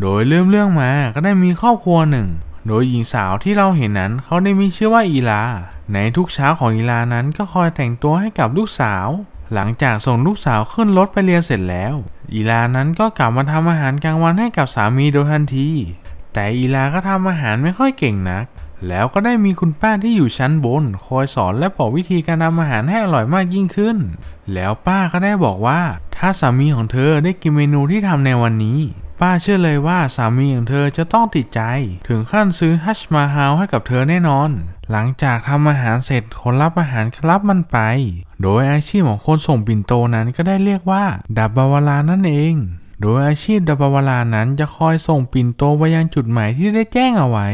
โดยเริ่มเรื่องมาก็ได้มีครอบครัวหนึ่ง โดยหญิงสาวที่เราเห็นนั้นเขาได้มีชื่อว่าอีลา ในทุกเช้าของอีลานั้นก็คอยแต่งตัวให้กับลูกสาว หลังจากส่งลูกสาวขึ้นรถไปเรียนเสร็จแล้ว อีลานั้นก็กลับมาทำอาหารกลางวันให้กับสามีโดยทันที แต่อีลาก็ทำอาหารไม่ค่อยเก่งนัก แล้วก็ได้มีคุณป้าที่อยู่ชั้นบน คอยสอนและบอกวิธีการทำอาหารให้อร่อยมากยิ่งขึ้น แล้วป้าก็ได้บอกว่า ถ้าสามีของเธอได้กินเมนูที่ทำในวันนี้ ป้าเชื่อเลยว่าสามีของเธอจะต้องติดใจ ถึงขั้นซื้อฮัชมาฮาวให้กับเธอแน่นอน หลังจากทำอาหารเสร็จคนรับอาหารครับมันไป โดยอาชีพของคนส่งปิ่นโตนั้นก็ได้เรียกว่าดับบาวลานั่นเองโดยอาชีพดับบาวลานั้นจะคอยส่งปิ่นโตไปยังจุดหมายที่ได้แจ้งเอาไว้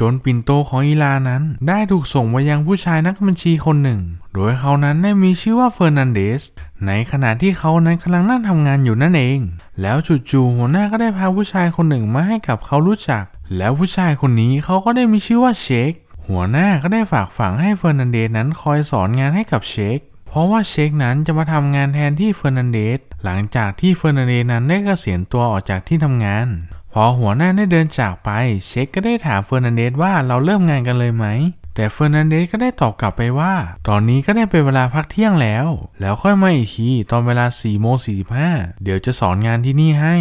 จนปิ่นโตของอีลานั้น ได้ถูกส่งไปยังผู้ชายนักบัญชีคนหนึ่ง โดยเขานั้นได้มีชื่อว่าเฟอร์นันเดส ในขณะที่เขานั้นกำลังนั่งทำงานอยู่นั่นเอง แล้วจู่ๆหัวหน้าก็ได้พาผู้ชายคนหนึ่งมาให้กับเขารู้จัก แล้วผู้ชายคนนี้เขาก็ได้มีชื่อว่าเชค หัวหน้าก็ได้ฝากฝังให้เฟอร์นันเดสนั้นคอยสอนงานให้กับเชค เพราะว่าเชคนั้นจะมาทำงานแทนที่เฟอร์นันเดส หลังจากที่เฟอร์นันเดสนั้นได้เกษียณตัวออกจากที่ทำงาน พอหัวหน้าได้เดินจากไป เชคก็ได้ถามเฟอร์นันเดสว่าเราเริ่มงานกันเลยไหม แต่เฟอร์นันเดสก็ได้ตอบกลับไปว่า ตอนนี้ก็ได้เป็นเวลาพักเที่ยงแล้ว แล้วค่อยมาอีกทีตอนเวลา4โมง45เดี๋ยวจะสอนงานที่นี่ให้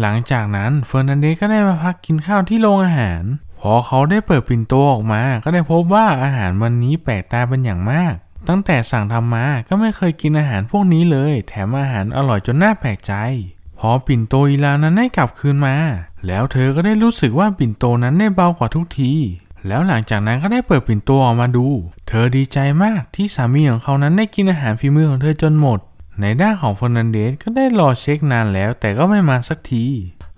หลังจากนั้นเฟอร์นันเดสก็ได้มาพักกินข้าวที่โรงอาหารพอเขาได้เปิดปิ่นโตออกมา ก็ได้พบว่าอาหารวันนี้แปลกตาเป็นอย่างมาก ตั้งแต่สั่งทำมาก็ไม่เคยกินอาหารพวกนี้เลย แถมอาหารอร่อยจนน่าแปลกใจ พอปิ่นโตอีลานั้นได้กลับคืนมา แล้วเธอก็ได้รู้สึกว่าปิ่นโตนั้นได้เบากว่าทุกที แล้วหลังจากนั้นก็ได้เปิดปิ่นโตออกมาดู เธอดีใจมากที่สามีของเขานั้นได้กินอาหารฝีมือของเธอจนหมด ในด้านของเฟอร์นันเดสก็ได้รอเช็คนานแล้ว แต่ก็ไม่มาสักที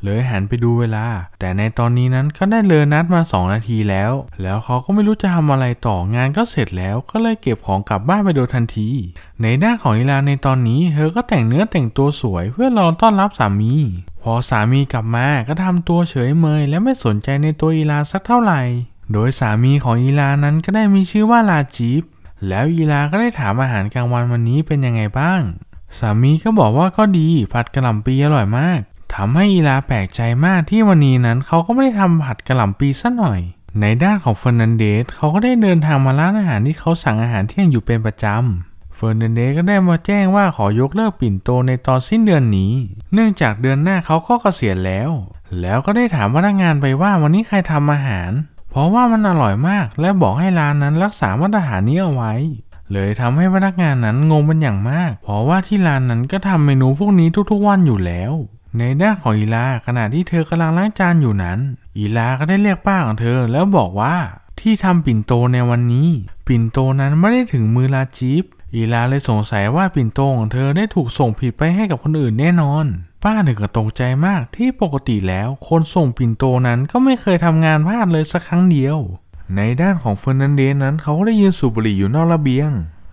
เลยหันไปดูเวลา แต่ในตอนนี้นั้นก็ได้เลยนัดมา2นาทีแล้ว แล้วเขาก็ไม่รู้จะทำอะไรต่องานก็เสร็จแล้ว ก็เลยเก็บของกลับบ้านไปโดยทันที ในด้าของอีลาในตอนนี้ เธอก็แต่งเนื้อแต่งตัวสวยเพื่อรอต้อนรับสามี พอสามีกลับมาก็ทำตัวเฉยเมยและไม่สนใจในตัวอีลาสักเท่าไหร่ โดยสามีของอีลานั้นก็ได้มีชื่อว่าลาจีบ แล้วอีลาก็ได้ถามอาหารกลางวันวันนี้เป็นยังไงบ้าง สามีก็บอกว่าก็ดีผัดกระหล่ำปีอร่อยมากทำให้อีลาแปลกใจมากที่วันนี้นั้นเขาก็ไม่ได้ทำผัดกระหล่ำปีซะหน่อย ในด้านของเฟอร์นันเดสเขาก็ได้เดินทางมาร้านอาหารที่เขาสั่งอาหารเที่ยงอยู่เป็นประจำเฟอร์นันเดสก็ได้มาแจ้งว่าขอยกเลิกปิ่นโตในตอนสิ้นเดือนนี้ เนื่องจากเดือนหน้าเขาก็เกษียณแล้ว แล้วก็ได้ถามพนักงานไปว่าวันนี้ใครทำอาหาร ราะว่ามันอร่อยมากและบอกให้ร้านนั้นรักษามาตรฐานนี้เอาไว้ เลยทำให้พนักงานนั้นงงเป็นอย่างมาก เพราะว่าที่ร้านนั้นก็ทำเมนูพวกนี้ทุกๆวันอยู่แล้ว ในด้านของอีลาขณะที่เธอกำลังล้างจานอยู่นั้น อีลาก็ได้เรียกป้าของเธอแล้วบอกว่าที่ทำปิ่นโตในวันนี้ ปิ่นโตนั้นไม่ได้ถึงมือลาจีบอีลาเลยสงสัยว่าปิ่นโตของเธอได้ถูกส่งผิดไปให้กับคนอื่นแน่นอน ป้าถึงกับตกใจมากที่ปกติแล้วคนส่งปิ่นโตนั้นก็ไม่เคยทำงานพลาดเลยสักครั้งเดียว ในด้านของเฟอร์นันเดสนั้นเขาก็ได้ยืนสูบบุหรี่อยู่นอกระเบียง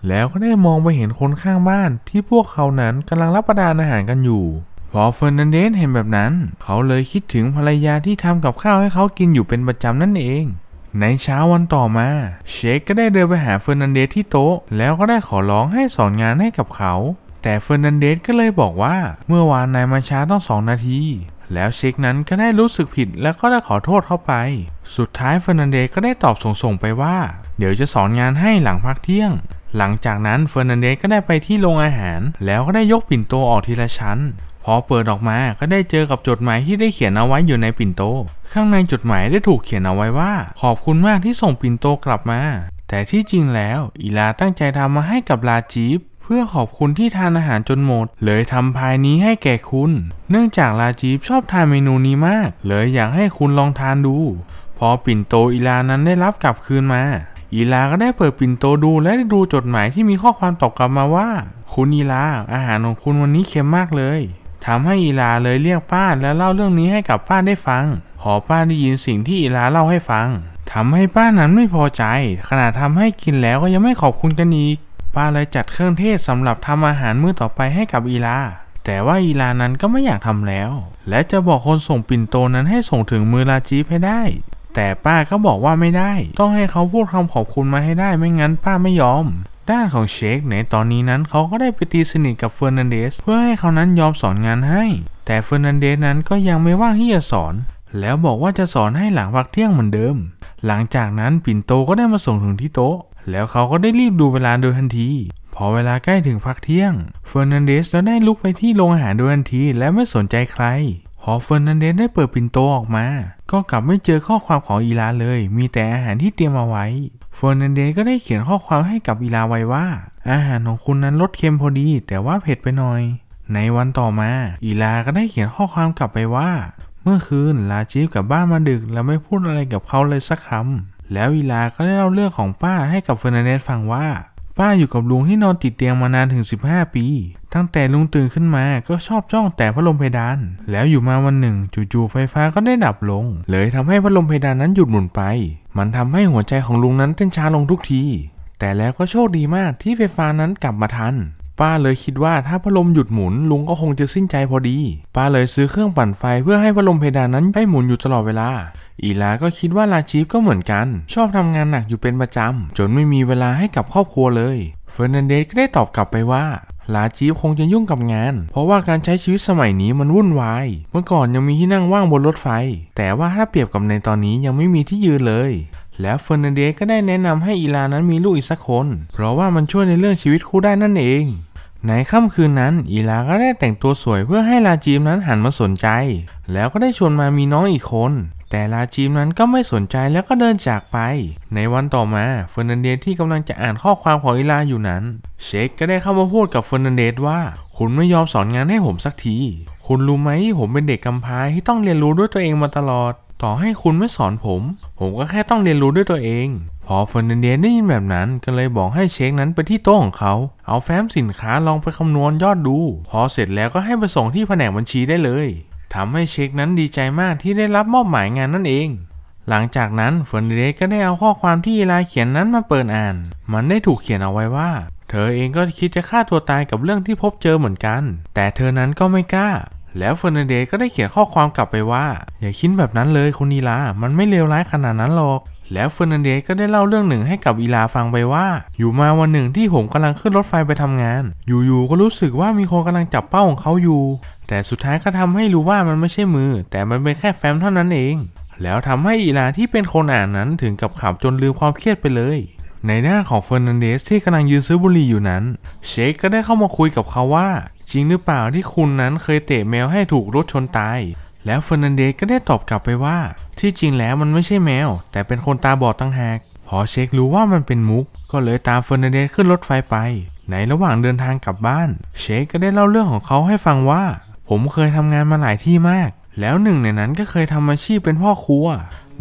แล้วก็ได้มองไปเห็นคนข้างบ้านที่พวกเขานั้นกำลังรับประทานอาหารกันอยู่ พอเฟอร์นันเดสเห็นแบบนั้น เขาเลยคิดถึงภรรยาที่ทำกับข้าวให้เขากินอยู่เป็นประจำนั่นเอง ในเช้าวันต่อมา เชคก็ได้เดินไปหาเฟอร์นันเดสที่โต๊ะ แล้วก็ได้ขอร้องให้สอนงานให้กับเขา แต่เฟอร์นันเดสก็เลยบอกว่าเมื่อวานนายมาช้าตั้งสองนาที แล้วเชคนั้นก็ได้รู้สึกผิดแล้วก็ได้ขอโทษเขาไป สุดท้ายเฟอร์นันเดสก็ได้ตอบส่งๆไปว่า เดี๋ยวจะสอนงานให้หลังพักเที่ยงหลังจากนั้นเฟอร์นันเดสก็ได้ไปที่โรงอาหาร แล้วก็ได้ยกปิ่นโตออกทีละชั้น พอเปิดออกมาก็ได้เจอกับจดหมายที่ได้เขียนเอาไว้อยู่ในปิ่นโต ข้างในจดหมายได้ถูกเขียนเอาไว้ว่า ขอบคุณมากที่ส่งปิ่นโตกลับมา แต่ที่จริงแล้ว อีลาตั้งใจทำมาให้กับลาจีบ เพื่อขอบคุณที่ทานอาหารจนหมด เลยทำพายนี้ให้แก่คุณ เนื่องจากลาจีบชอบทานเมนูนี้มาก เลยอยากให้คุณลองทานดู พอปิ่นโตอีลานั้นได้รับกลับคืนมา อีลาก็ได้เปิดปิ่นโตดูและได้ดูจดหมายที่มีข้อความตอบกลับมาว่า คุณอีลา อาหารของคุณวันนี้เค็มมากเลยทำให้อีลาเลยเรียกป้าและเล่าเรื่องนี้ให้กับป้าได้ฟังพอป้าได้ยินสิ่งที่อีลาเล่าให้ฟังทำให้ป้านั้นไม่พอใจขนาดทำให้กินแล้วก็ยังไม่ขอบคุณกันอีก ป้าเลยจัดเครื่องเทศสำหรับทำอาหารมื้อต่อไปให้กับอีลา แต่ว่าอีลานั้นก็ไม่อยากทำแล้ว และจะบอกคนส่งปิ่นโตนั้นให้ส่งถึงมือลาจีฟให้ได้ แต่ป้าก็บอกว่าไม่ได้ ต้องให้เขาพูดคำขอบคุณมาให้ได้ไม่งั้นป้าไม่ยอม ด้านของเชคในตอนนี้นั้นเขาก็ได้ไปตีสนิทกับเฟอร์นันเดส เพื่อให้เขานั้นยอมสอนงานให้แต่เฟอร์นันเดสนั้นก็ยังไม่ว่างที่จะสอนแล้วบอกว่าจะสอนให้หลังพักเที่ยงเหมือนเดิม หลังจากนั้นปิ่นโตก็ได้มาส่งถึงที่โต๊ะ แล้วเขาก็ได้รีบดูเวลาโดยทันที พอเวลาใกล้ถึงพักเที่ยงเฟอร์นันเดสก็ได้ลุกไปที่โรงอาหารโดยทันทีและไม่สนใจใครพอเฟอร์นันเดสได้เปิดปิ่นโตออกมา ก็กลับไม่เจอข้อความของอีลาเลย มีแต่อาหารที่เตรียมมาไว้ เฟอร์นันเดสก็ได้เขียนข้อความให้กับอีลาไว้ว่า อาหารของคุณนั้นรสเค็มพอดี แต่ว่าเผ็ดไปหน่อย ในวันต่อมา อีลาก็ได้เขียนข้อความกลับไปว่า เมื่อคืนลาจีฟกลับบ้านมาดึก แล้วไม่พูดอะไรกับเขาเลยสักคำ แล้วอีลาก็ได้เล่าเรื่องของป้าให้กับเฟอร์นันเดสฟังว่า ป้าอยู่กับลุงที่นอนติดเตียงมานานถึง 15 ปี ตั้งแต่ลุงตื่นขึ้นมาก็ชอบจ้องแต่พัดลมเพดาน แล้วอยู่มาวันหนึ่งจู่ๆไฟฟ้าก็ได้ดับลง เลยทำให้พัดลมเพดานนั้นหยุดหมุนไป มันทำให้หัวใจของลุงนั้นเต้นช้าลงทุกที แต่แล้วก็โชคดีมากที่ไฟฟ้านั้นกลับมาทัน ป้าเลยคิดว่าถ้าพัดลมหยุดหมุนลุงก็คงจะสิ้นใจพอดี ป้าเลยซื้อเครื่องปั่นไฟเพื่อให้พัดลมเพดานนั้นให้หมุนอยู่ตลอดเวลา อีลาก็คิดว่าลาชีฟก็เหมือนกัน ชอบทำงานหนักอยู่เป็นประจำจนไม่มีเวลาให้กับครอบครัวเลยเฟอร์นันเดสก็ได้ตอบกลับไปว่าลาจีฟคงจะยุ่งกับงาน เพราะว่าการใช้ชีวิตสมัยนี้มันวุ่นวาย เมื่อก่อนยังมีที่นั่งว่างบนรถไฟ แต่ว่าถ้าเปรียบกับในตอนนี้ยังไม่มีที่ยืนเลย แล้วเฟอร์นันเดสก็ได้แนะนำให้อีลานั้นมีลูกอีกสักคน เพราะว่ามันช่วยในเรื่องชีวิตคู่ได้นั่นเอง ในค่ำคืนนั้น อีลาก็ได้แต่งตัวสวยเพื่อให้ลาจีมนั้นหันมาสนใจ แล้วก็ได้ชวนมามีน้องอีกคนแต่ลาจีมนั้นก็ไม่สนใจแล้วก็เดินจากไป ในวันต่อมาเฟอร์นันเดสที่กำลังจะอ่านข้อความของอีลาอยู่นั้น เชคก็ได้เข้ามาพูดกับเฟอร์นันเดสว่า คุณไม่ยอมสอนงานให้ผมสักที คุณรู้ไหมผมเป็นเด็กกำพร้าที่ต้องเรียนรู้ด้วยตัวเองมาตลอด ต่อให้คุณไม่สอนผม ผมก็แค่ต้องเรียนรู้ด้วยตัวเอง พอเฟอร์นันเดสได้ยินแบบนั้นก็เลยบอกให้เชคนั้นไปที่โต๊ะของเขา เอาแฟ้มสินค้าลองไปคำนวณยอดดู พอเสร็จแล้วก็ให้ไปส่งที่แผนกบัญชีได้เลยทำให้เชคนั้นดีใจมากที่ได้รับมอบหมายงานนั่นเอง หลังจากนั้นเฟอร์นันเดสก็ได้เอาข้อความที่อีลาเขียนนั้นมาเปิดอ่าน มันได้ถูกเขียนเอาไว้ว่า เธอเองก็คิดจะฆ่าตัวตายกับเรื่องที่พบเจอเหมือนกัน แต่เธอนั้นก็ไม่กล้า แล้วเฟอร์นันเดสก็ได้เขียนข้อความกลับไปว่า อย่าคิดแบบนั้นเลยคุณอีลา มันไม่เลวร้ายขนาดนั้นหรอก แล้วเฟอร์นันเดสก็ได้เล่าเรื่องหนึ่งให้กับอีลาฟังไปว่า อยู่มาวันหนึ่งที่ผมกำลังขึ้นรถไฟไปทำงาน อยู่ๆก็รู้สึกว่ามีคนกำลังจับเป้าของเขาอยู่ แต่สุดท้ายก็ทำให้รู้ว่ามันไม่ใช่มือ แต่มันเป็นแค่แฟ้มเท่านั้นเอง แล้วทำให้อีลาที่เป็นคนอ่านนั้นถึงกับขำจนลืมความเครียดไปเลยในหน้าของเฟอร์นันเดสที่กำลังยืนซื้อบุหรี่อยู่นั้น เชคก็ได้เข้ามาคุยกับเขาว่า จริงหรือเปล่าที่คุณนั้นเคยเตะแมวให้ถูกรถชนตาย แล้วเฟอร์นันเดสก็ได้ตอบกลับไปว่า ที่จริงแล้วมันไม่ใช่แมว แต่เป็นคนตาบอดต่างหาก พอเชครู้ว่ามันเป็นมุก ก็เลยตามเฟอร์นันเดสขึ้นรถไฟไป ในระหว่างเดินทางกลับบ้าน เชคก็ได้เล่าเรื่องของเขาให้ฟังว่า ผมเคยทำงานมาหลายที่มาก แล้วหนึ่งในนั้นก็เคยทำอาชีพเป็นพ่อครัว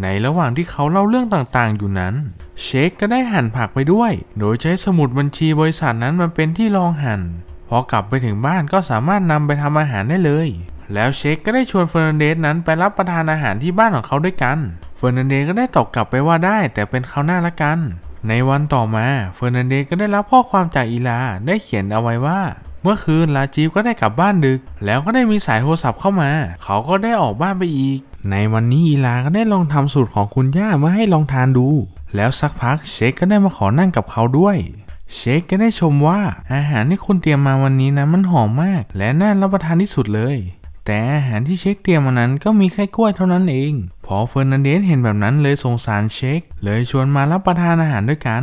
ในระหว่างที่เขาเล่าเรื่องต่างๆ อยู่นั้น เชคก็ได้หั่นผักไปด้วย โดยใช้สมุดบัญชีบริษัทนั้นมาเป็นที่รองหั่น พอกลับไปถึงบ้านก็สามารถนำไปทำอาหารได้เลย แล้วเชคก็ได้ชวนเฟอร์นันเดสนั้นไปรับประทานอาหารที่บ้านของเขาด้วยกัน เฟอร์นันเดสก็ได้ตอบกลับไปว่าได้ แต่เป็นคราวหน้าละกัน ในวันต่อมาเฟอร์นันเดสก็ได้รับข้อความจากอีลาได้เขียนเอาไว้ว่าเมื่อคืนราจีฟก็ได้กลับบ้านดึก แล้วก็ได้มีสายโทรศัพท์เข้ามา เขาก็ได้ออกบ้านไปอีก ในวันนี้อีลาก็ได้ลองทำสูตรของคุณย่ามาให้ลองทานดู แล้วสักพักเชคก็ได้มาขอนั่งกับเขาด้วย เชคก็ได้ชมว่าอาหารที่คุณเตรียมมาวันนี้นะมันหอมมาก และน่ารับประทานที่สุดเลย แต่อาหารที่เชคเตรียมมานั้นก็มีแค่กล้วยเท่านั้นเอง พอเฟอร์นันเดสเห็นแบบนั้นเลยสงสารเชคเลยชวนมารับประทานอาหารด้วยกัน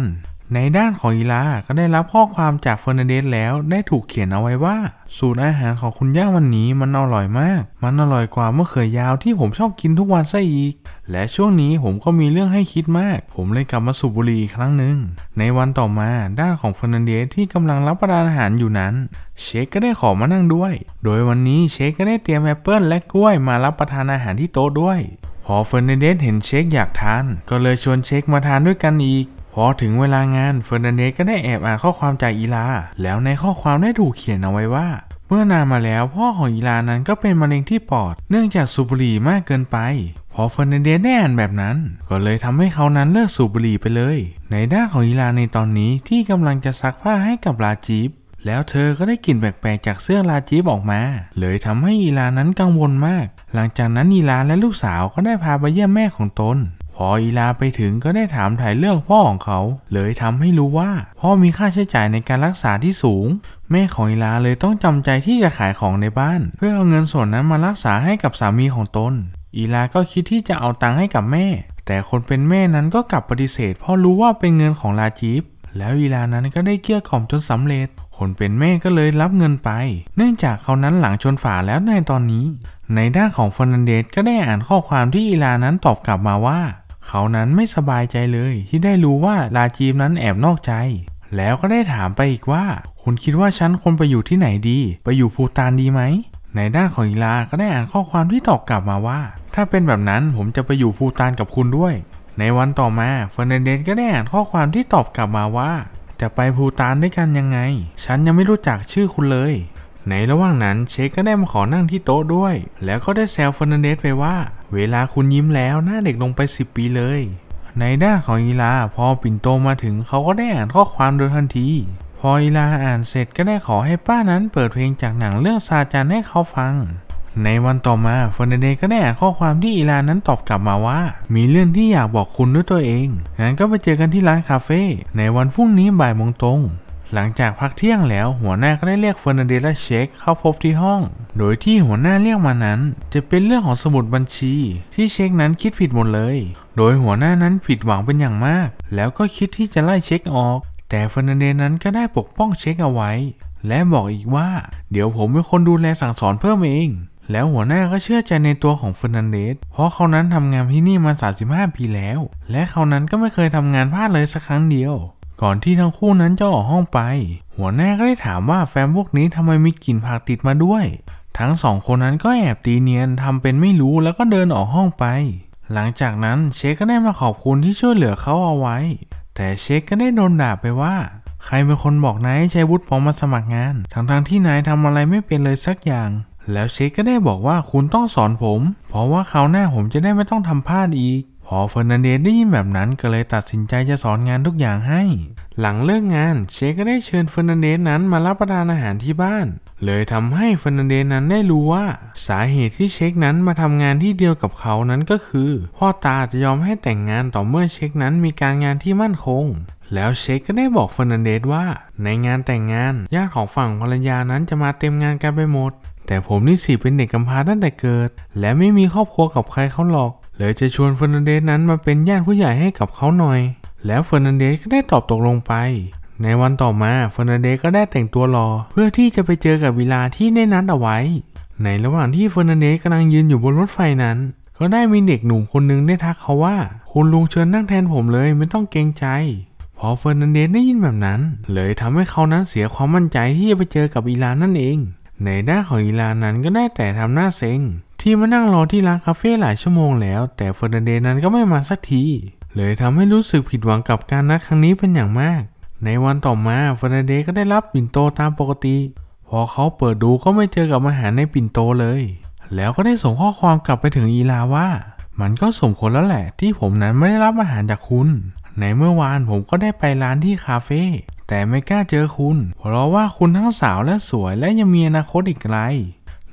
ในด้านของอีลา ก็ได้รับข้อความจากเฟอร์นันเดสแล้วได้ถูกเขียนเอาไว้ว่า สูตรอาหารของคุณย่าวันนี้มันอร่อยมาก มันอร่อยกว่ามะเขือยาวที่ผมชอบกินทุกวันซะอีก และช่วงนี้ผมก็มีเรื่องให้คิดมาก ผมเลยกลับมาสูบบุหรี่อีกครั้งหนึ่ง ในวันต่อมาด้านของเฟอร์นันเดสที่กำลังรับประทานอาหารอยู่นั้น เชคก็ได้ขอมานั่งด้วย โดยวันนี้เชคก็ได้เตรียมแอปเปิลและกล้วยมารับประทานอาหารที่โต๊ะด้วยพอเฟอร์นันเดสเห็นเชคอยากทาน ก็เลยชวนเชคมาทานด้วยกันอีก พอถึงเวลางานเฟอร์นันเดสก็ได้แอบอ่านข้อความจากอีลา แล้วในข้อความได้ถูกเขียนเอาไว้ว่า เมื่อนานมาแล้วพ่อของอีลานั้นก็เป็นมะเร็งที่ปอด เนื่องจากสูบบุหรี่มากเกินไป พอเฟอร์นันเดสได้อ่านแบบนั้น ก็เลยทำให้เขานั้นเลิกสูบบุหรี่ไปเลย ในด้านของอีลาในตอนนี้ที่กำลังจะซักผ้าให้กับลาจีบแล้วเธอก็ได้กลิ่นแปลกๆจากเสื้อลาจีบออกมา เลยทำให้อีลานั้นกังวลมาก หลังจากนั้นอีลาและลูกสาวก็ได้พาไปเยี่ยมแม่ของตน อพออีลาไปถึงก็ได้ถามถ่ายเรื่องพ่อของเขา เลยทำให้รู้ว่า พ่อมีค่าใช้จ่ายในการรักษาที่สูง แม่ของอีลาเลยต้องจำใจที่จะขายของในบ้าน เพื่อเอาเงินส่วนนั้นมารักษาให้กับสามีของตน อีลาก็คิดที่จะเอาตังค์ให้กับแม่ แต่คนเป็นแม่นั้นก็กลับปฏิเสธ เพราะรู้ว่าเป็นเงินของลาจีฟแล้วอีลานั้นก็ได้เกลี้ยกล่อมจนสำเร็จคนเป็นแม่ก็เลยรับเงินไป เนื่องจากเขานั้นหลังชนฝาแล้วในตอนนี้ ในด้านของเฟอร์นันเดสก็ได้อ่านข้อความที่อีลานั้นตอบกลับมาว่า เขานั้นไม่สบายใจเลยที่ได้รู้ว่าลาจีฟนั้นแอบนอกใจ แล้วก็ได้ถามไปอีกว่า คุณคิดว่าฉันควรไปอยู่ที่ไหนดี ไปอยู่ภูตานดีไหม ในด้านของอีลาก็ได้อ่านข้อความที่ตอบกลับมาว่า ถ้าเป็นแบบนั้นผมจะไปอยู่ภูตานกับคุณด้วย ในวันต่อมาเฟอร์นันเดสก็ได้อ่านข้อความที่ตอบกลับมาว่า จะไปภูตานด้วยกันยังไง ฉันยังไม่รู้จักชื่อคุณเลย ในระหว่างนั้นเชคก็ได้มาขอนั่งที่โต๊ะด้วย แล้วก็ได้แซวเฟอร์นันเดสไปว่า เวลาคุณยิ้มแล้วหน้าเด็กลงไป 10 ปีเลย ในด้านของอีลาพอปิ่นโตมาถึงเขาก็ได้อ่านข้อความโดยทันที พออีลาอ่านเสร็จก็ได้ขอให้ป้านั้นเปิดเพลงจากหนังเรื่องซาจันให้เขาฟัง ในวันต่อมาเฟอร์นันเดสก็ได้อ่านข้อความที่อีลานั้นตอบกลับมาว่า มีเรื่องที่อยากบอกคุณด้วยตัวเองงั้นก็ไปเจอกันที่ร้านคาเฟ่ในวันพรุ่งนี้บ่ายโมงตรง หลังจากพักเที่ยงแล้วหัวหน้าก็ได้เรียกเฟอร์นันเดสและเชคเข้าพบที่ห้อง โดยที่หัวหน้าเรียกมานั้น จะเป็นเรื่องของสมุดบัญชี ที่เชคนั้นคิดผิดหมดเลย โดยหัวหน้านั้นผิดหวังเป็นอย่างมาก แล้วก็คิดที่จะไล่เช็คออก แต่เฟอร์นันเดสนั้นก็ได้ปกป้องเช็คเอาไว้ และบอกอีกว่า เดี๋ยวผมเป็นคนดูแลสั่งสอนเพิ่มเอง แล้วหัวหน้าก็เชื่อใจในตัวของเฟอร์นันเดส เพราะเขานั้นทำงานที่นี่มา 35 ปีแล้ว และเขานั้นก็ไม่เคยทำงานพลาดเลยสักครั้งเดียว ก่อนที่ทั้งคู่นั้นจะออกห้องไป หัวหน้าก็ได้ถามว่าแฟ้มพวกนี้ทำไมมีกลิ่นผักติดมาด้วย ทั้งสองคนนั้นก็แอบตีเนียนทำเป็นไม่รู้แล้วก็เดินออกห้องไป หลังจากนั้นเชคก็ได้มาขอบคุณที่ช่วยเหลือเขาเอาไว้ แต่เชคก็ได้โดนด่าไปว่า ใครเป็นคนบอกนายใช้วุฒิปลอมมาสมัครงาน ทั้งๆที่นายทำอะไรไม่เป็นเลยสักอย่าง แล้วเชคก็ได้บอกว่าคุณต้องสอนผม เพราะว่าคราวหน้าผมจะได้ไม่ต้องทำพลาดอีก พอเฟอร์นันเดสได้ยินแบบนั้นก็เลยตัดสินใจจะสอนงานทุกอย่างให้ หลังเลิกงานเชคก็ได้เชิญเฟอร์นันเดสนั้นมารับประทานอาหารที่บ้าน เลยทำให้เฟอร์นันเดสนั้นได้รู้ว่า สาเหตุที่เชคนั้นมาทำงานที่เดียวกับเขานั้นก็คือ พ่อตาจะยอมให้แต่งงานต่อเมื่อเชคนั้นมีการงานที่มั่นคงแล้วเชคก็ได้บอกเฟอร์นันเดสว่า ในงานแต่งงานญาติของฝั่งภรรยานั้นจะมาเต็มงานกันไปหมด แต่ผมนี่สิเป็นเด็กกำพร้าตั้งแต่เกิด และไม่มีครอบครัวกับใครเขาหรอก เลยจะชวนเฟอร์นันเดสนั้นมาเป็นญาติผู้ใหญ่ให้กับเขาหน่อย แล้วเฟอร์นันเดสก็ได้ตอบตกลงไป ในวันต่อมาเฟอร์นันเดสก็ได้แต่งตัวรอ เพื่อที่จะไปเจอกับอีลาที่ได้นัดเอาไว้ ในระหว่างที่เฟอร์นันเดสกำลังยืนอยู่บนรถไฟนั้น ก็ได้มีเด็กหนุ่มคนหนึ่งได้ทักเขาว่า คุณลุงเชิญนั่งแทนผมเลยไม่ต้องเกรงใจพอเฟอร์นันเดสได้ยินแบบนั้น เลยทำให้เขานั้นเสียความมั่นใจที่จะไปเจอกับอีลานั่นเอง ในด้านของอีลานั้นก็ได้แต่ทำหน้าเซ็ง ที่มานั่งรอที่ร้านคาเฟ่หลายชั่วโมงแล้ว แต่เฟอร์นันเดสนั้นก็ไม่มาสักที เลยทำให้รู้สึกผิดหวังกับการนัดครั้งนี้เป็นอย่างมาก ในวันต่อมาเฟอร์นันเดสก็ได้รับปิ่นโตตามปกติ พอเขาเปิดดูก็ไม่เจอกับอาหารในปิ่นโตเลย แล้วก็ได้ส่งข้อความกลับไปถึงอีลาว่า มันก็สมควรแล้วแหละ ที่ผมนั้นไม่ได้รับอาหารจากคุณ ในเมื่อวานผมก็ได้ไปร้านที่คาเฟ่แต่ไม่กล้าเจอคุณ เพราะว่าคุณทั้งสาวและสวยและยังมีอนาคตอีกไกล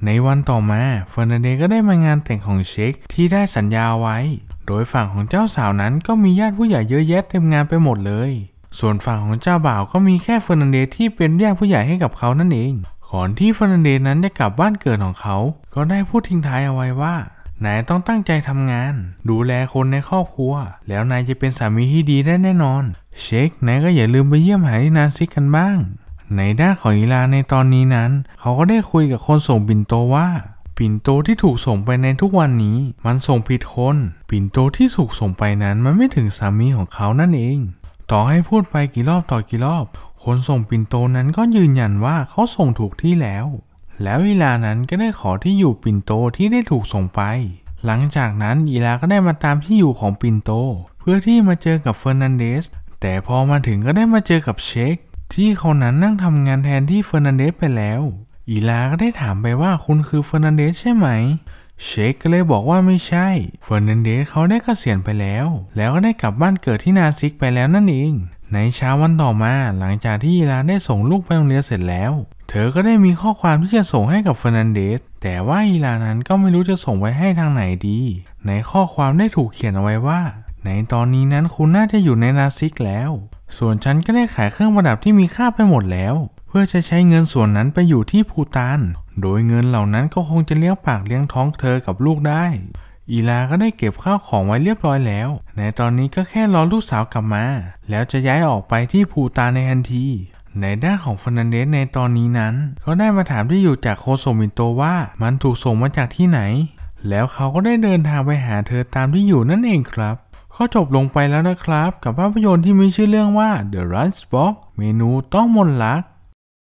ในวันต่อมาเฟอร์นันเดสก็ได้มางานแต่งของเชคที่ได้สัญญาไว้ โดยฝั่งของเจ้าสาวนั้นก็มีญาติผู้ใหญ่เยอะแยะเต็มงานไปหมดเลย ส่วนฝั่งของเจ้าบ่าวก็มีแค่เฟอร์นันเดสที่เป็นญาติผู้ใหญ่ให้กับเขานั่นเอง ก่อนที่เฟอร์นันเดสนั้นจะกลับบ้านเกิดของเขา ก็ได้พูดทิ้งท้ายเอาไว้ว่านายต้องตั้งใจทำงาน ดูแลคนในครอบครัว แล้วนายจะเป็นสามีที่ดีได้แน่นอน เชคนายก็อย่าลืมไปเยี่ยมหาที่นาซิกกันบ้าง ในด้านของอีลาในตอนนี้นั้น เขาก็ได้คุยกับคนส่งปิ่นโตว่า ปิ่นโตที่ถูกส่งไปในทุกวันนี้ มันส่งผิดคน ปิ่นโตที่ถูกส่งไปนั้นมันไม่ถึงสามีของเขานั่นเอง ต่อให้พูดไปกี่รอบต่อกี่รอบ คนส่งปิ่นโตนั้นก็ยืนยันว่าเขาส่งถูกที่แล้ว แล้วอีลานั้นก็ได้ขอที่อยู่ปิ่นโตที่ได้ถูกส่งไป หลังจากนั้นอีลาก็ได้มาตามที่อยู่ของปิ่นโต เพื่อที่มาเจอกับเฟอร์นันเดสแต่พอมาถึงก็ได้มาเจอกับเชค ที่เขานั้นนั่งทำงานแทนที่เฟอร์นันเดสไปแล้ว อีลาก็ได้ถามไปว่าคุณคือเฟอร์นันเดสใช่ไหม เชคก็เลยบอกว่าไม่ใช่ เฟอร์นันเดสเขาได้เกษียณไปแล้ว แล้วก็ได้กลับบ้านเกิดที่นาซิกไปแล้วนั่นเอง ในเช้าวันต่อมาหลังจากที่อีลาได้ส่งลูกไปโรงเรียนเสร็จแล้ว เธอก็ได้มีข้อความที่จะส่งให้กับเฟอร์นันเดสแต่ว่าอีลานั้นก็ไม่รู้จะส่งไว้ให้ทางไหนดี ในข้อความได้ถูกเขียนเอาไว้ว่า ในตอนนี้นั้นคุณน่าจะอยู่ในนาซิกแล้ว ส่วนฉันก็ได้ขายเครื่องประดับที่มีค่าไปหมดแล้ว เพื่อจะใช้เงินส่วนนั้นไปอยู่ที่ภูตาน โดยเงินเหล่านั้นก็คงจะเลี้ยงปากเลี้ยงท้องเธอกับลูกได้ อีลาก็ได้เก็บข้าวของไว้เรียบร้อยแล้ว ในตอนนี้ก็แค่รอลูกสาวกลับมา แล้วจะย้ายออกไปที่ภูตานในทันทีในด้านของเฟอร์นันเดสในตอนนี้นั้น เขาได้มาถามที่อยู่จากคนส่งปิ่นโตว่ามันถูกส่งมาจากที่ไหน แล้วเขาก็ได้เดินทางไปหาเธอตามที่อยู่นั่นเองครับ ก็จบลงไปแล้วนะครับ กับภาพยนตร์ที่มีชื่อเรื่องว่า The Lunchbox เมนูต้องมนลัก